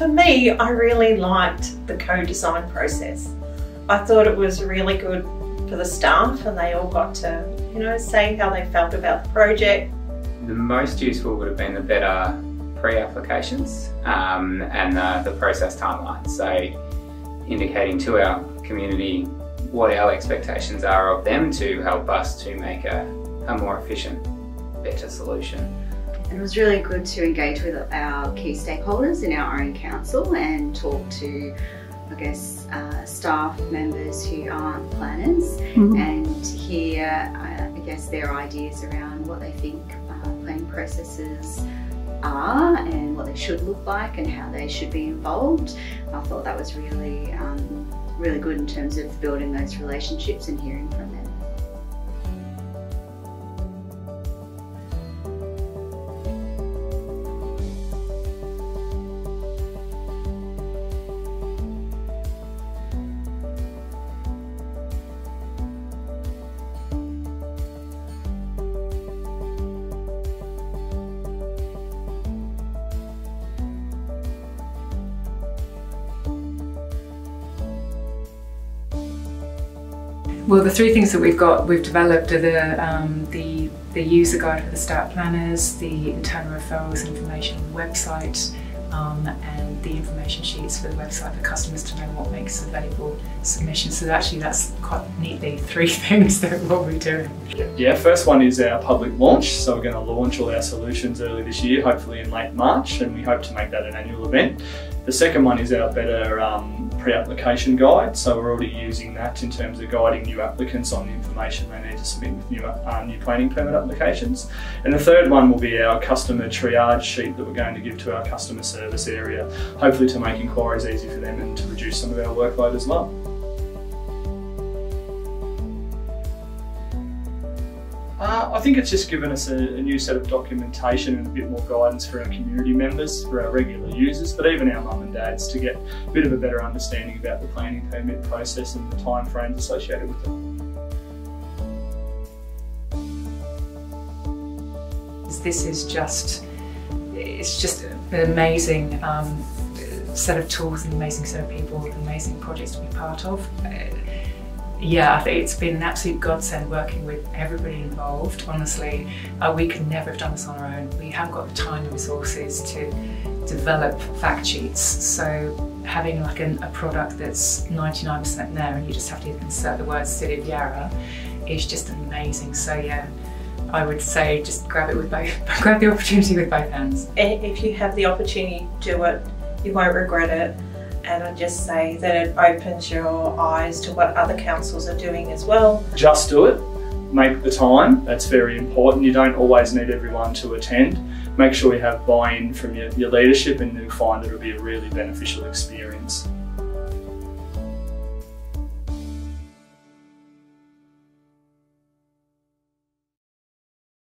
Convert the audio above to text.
for me, I really liked the co-design process. I thought it was really good for the staff and they all got to, you know, say how they felt about the project. The most useful would have been the better pre-applications um, and the, the process timeline. So indicating to our community what our expectations are of them to help us to make a, a more efficient, better solution. And it was really good to engage with our key stakeholders in our own council and talk to, I guess, uh, staff members who aren't planners mm. and hear, uh, I guess, their ideas around what they think uh, planning processes are and what they should look like and how they should be involved. I thought that was really, um, really good in terms of building those relationships and hearing from them. Well, the three things that we've got, we've developed are the, um, the, the user guide for the stat planners, the internal referrals information on the website, um, and the information sheets for the website for customers to know what makes a valuable submission. So actually that's quite neatly three things that what we're doing. Yeah, first one is our public launch. So we're going to launch all our solutions early this year, hopefully in late March, and we hope to make that an annual event. The second one is our better um, pre-application guide. So we're already using that in terms of guiding new applicants on the information they need to submit with new, uh, new planning permit applications. And the third one will be our customer triage sheet that we're going to give to our customer service area, hopefully to make inquiries easy for them and to reduce some of our workload as well. Uh, I think it's just given us a, a, new set of documentation and a bit more guidance for our community members, for our regular users, but even our mum and dads to get a bit of a better understanding about the planning permit process and the timeframes associated with it. This is just, it's just an amazing um, set of tools, an amazing set of people, an amazing projects to be part of yeah, it's been an absolute godsend working with everybody involved. Honestly, uh, we could never have done this on our own. We haven't got the time and resources to develop fact sheets. So having like an, a product that's 99% there and you just have to insert the word City of Yarra is just amazing. So yeah, I would say just grab it with both, grab the opportunity with both hands. If you have the opportunity, do it. You won't regret it and I just say that it opens your eyes to what other councils are doing as well. Just do it, make the time, that's very important. You don't always need everyone to attend. Make sure you have buy-in from your, your leadership and you'll find it'll be a really beneficial experience.